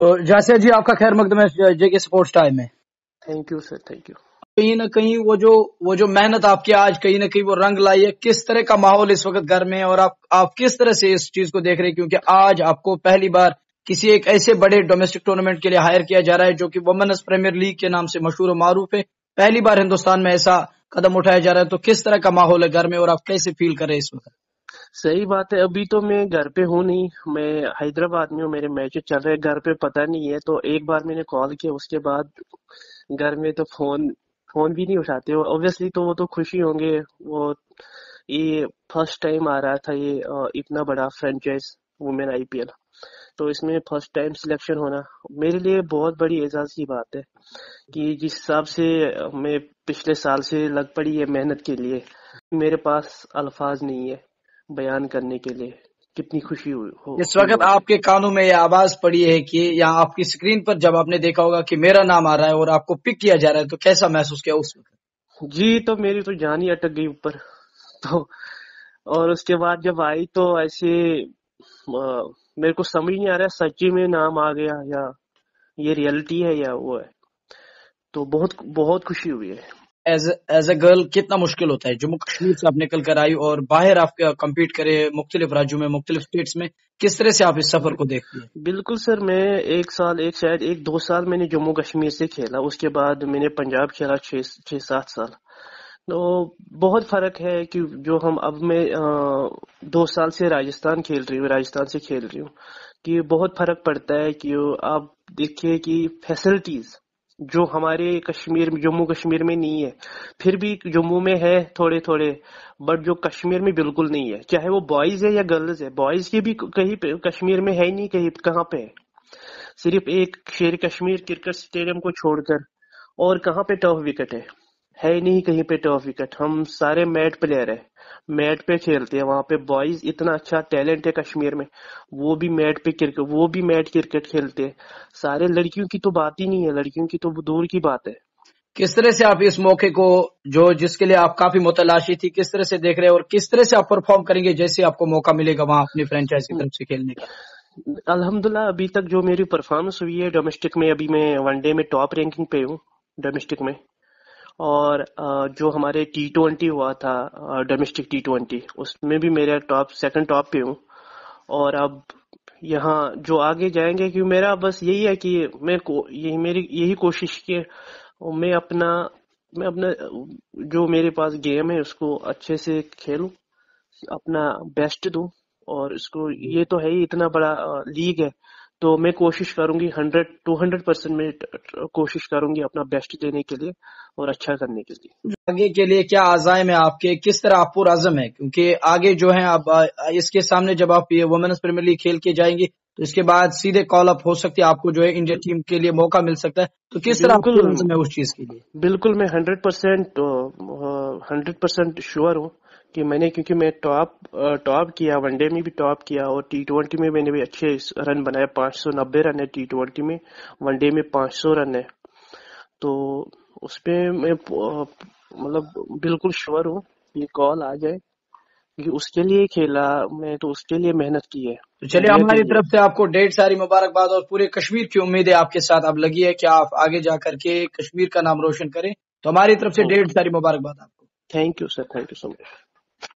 तो जासिया जी आपका खैर मकदम है जेके स्पोर्ट्स टाइम में thank you sir thank you कहीं ना कहीं वो जो वो जो मेहनत आपकी आज कहीं ना कहीं वो रंग लाई है किस तरह का माहौल इस वक्त घर में है और आप आप किस तरह से इस चीज़ को देख रहे हैं? क्योंकि आज आपको पहली बार किसी एक ऐसे बड़े डोमेस्टिक टूर्नामेंट के लिए हायर किया जा रहा है जो कि वुमेन्स प्रीमियर लीग के नाम से मशहूर मारूफ है। पहली बार हिंदुस्तान में ऐसा कदम उठाया जा रहा है तो किस तरह का माहौल है घर में और आप कैसे फील कर रहे हैं इस वक्त? सही बात है, अभी तो मैं घर पे हूँ नहीं, मैं हैदराबाद में हूँ, मेरे मैच चल रहे घर पे पता नहीं है तो एक बार मैंने कॉल किया, उसके बाद घर में तो फ़ोन फ़ोन भी नहीं उठाते हो। ऑब्वियसली तो वो तो खुशी होंगे, वो ये फ़र्स्ट टाइम आ रहा था ये इतना बड़ा फ्रेंचाइज वुमेन आईपीएल तो इसमें फ़र्स्ट टाइम सिलेक्शन होना, मेरे लिए बहुत बड़ी एजाज की बात है कि जिस हिसाब से मैं पिछले साल से लग पड़ी है मेहनत के लिए, मेरे पास अल्फाज नहीं है। बयान करने के लिए कितनी खुशी हुई हो इस वक्त आपके कानों में ये आवाज़ पड़ी है कि यहाँ आपकी स्क्रीन पर जब आपने देखा होगा कि मेरा नाम आ रहा है और आपको पिक किया जा रहा है तो कैसा महसूस किया उस वक्त? जी तो मेरी तो जान ही अटक गई ऊपर। तो और उसके बाद जब आई तो ऐसे आ, मेरे को समझ नहीं आ रहा सच्ची में नाम आ गया या ये रियलिटी है या वो है। तो बहुत बहुत खुशी हुई है। एज एज गर्ल कितना मुश्किल होता है? जम्मू कश्मीर से आप निकल कर आई और बाहर आप कम्पीट करे मुख्तलिफ़ राज्यों में, मुख्तलिफ़ स्टेट्स में, किस तरह से आप इस सफ़र को देखते हैं? बिल्कुल सर, मैं एक साल, एक शायद एक, दो साल मैंने जम्मू कश्मीर से खेला, उसके बाद मैंने पंजाब खेला छह सात साल। तो बहुत फ़र्क है कि जो हम अब मैं दो साल से राजस्थान खेल रही हूँ, राजस्थान से खेल रही हूँ, कि बहुत फ़र्क पड़ता है कि आप देखिए कि फैसिलिटीज़ जो हमारे कश्मीर, जम्मू कश्मीर में नहीं है। फिर भी जम्मू में है थोड़े थोड़े बट जो कश्मीर में बिल्कुल नहीं है। चाहे वो बॉयज़ है या गर्ल्स है बॉयज़ के भी कहीं पे, कश्मीर में है ही नहीं, कहीं, कहाँ पे सिर्फ़ एक शेर कश्मीर क्रिकेट स्टेडियम को छोड़कर और कहाँ पे टर्फ विकेट है। है ही नहीं कहीं पे टॉप विकेट हम सारे मैट प्लेयर है। मैट पे खेलते हैं। वहाँ पे बॉयज़ इतना अच्छा टैलेंट है कश्मीर में। वो भी मैट पे क्रिकेट वो भी मैट क्रिकेट खेलते हैं। सारे लड़कियों की तो बात ही नहीं है। लड़कियों की तो दूर की बात है। किस तरह से आप इस मौके को जो जिसके लिए आप काफ़ी मुतलाशी थी किस तरह से देख रहे हैं और किस तरह से आप परफॉर्म करेंगे जैसे आपको मौका मिलेगा वहाँ अपनी फ्रेंचाइज की तरफ़ से खेलने का? अल्हम्दुलिल्लाह अभी तक जो मेरी परफॉर्मेंस हुई है डोमेस्टिक में अभी मैं वनडे में टॉप रैंकिंग पे हूँ डोमेस्टिक में। और जो हमारे टी ट्वेंटी हुआ था डोमेस्टिक टी ट्वेंटी उसमें भी मेरा टॉप सेकंड टॉप पे हूँ। और अब यहाँ जो आगे जाएँगे कि मेरा बस यही है कि मैं को, यही मेरी, यही कोशिश की मैं अपना मैं अपना, जो मेरे पास गेम है, उसको अच्छे से खेलूं, अपना बेस्ट दूँ, और इसको, ये तो है ही इतना बड़ा लीग है। तो मैं कोशिश करूँगी हंड्रेड टू हंड्रेड परसेंट में कोशिश करूँगी अपना बेस्ट देने के लिए और अच्छा करने के लिए। आगे के लिए क्या आजाम है आपके? किस तरह आप आज़म है? क्योंकि आगे जो है आप इसके सामने जब आप ये वुमेन्स प्रीमियर लीग खेल के जाएँगे तो इसके बाद सीधे कॉल अप हो सकती है आपको जो है इंडिया टीम के लिए मौका मिल सकता है। तो किस तरह आपको उस चीज़ के लिए? बिल्कुल मैं hundred percent hundred percent sure हूँ। कि मैंने क्योंकि मैं टॉप टॉप किया वनडे में भी टॉप किया और टी ट्वेंटी में मैंने भी अच्छे रन बनाए पाँच सौ नब्बे रन है टी ट्वेंटी में वनडे में पाँच सौ रन है। तो उसपे मैं मतलब बिल्कुल श्योर हूँ ये कॉल आ जाए क्योंकि उसके लिए खेला मैं तो उसके लिए मेहनत की है। तो चलिए हमारी तरफ़ से आपको ढेर सारी मुबारकबाद और पूरे कश्मीर की उम्मीद है आपके साथ अब लगी है कि आप आगे जा करके कश्मीर का नाम रोशन करें। तो हमारी तरफ़ से ढेर सारी मुबारकबाद आपको। Thank you sir thank you so much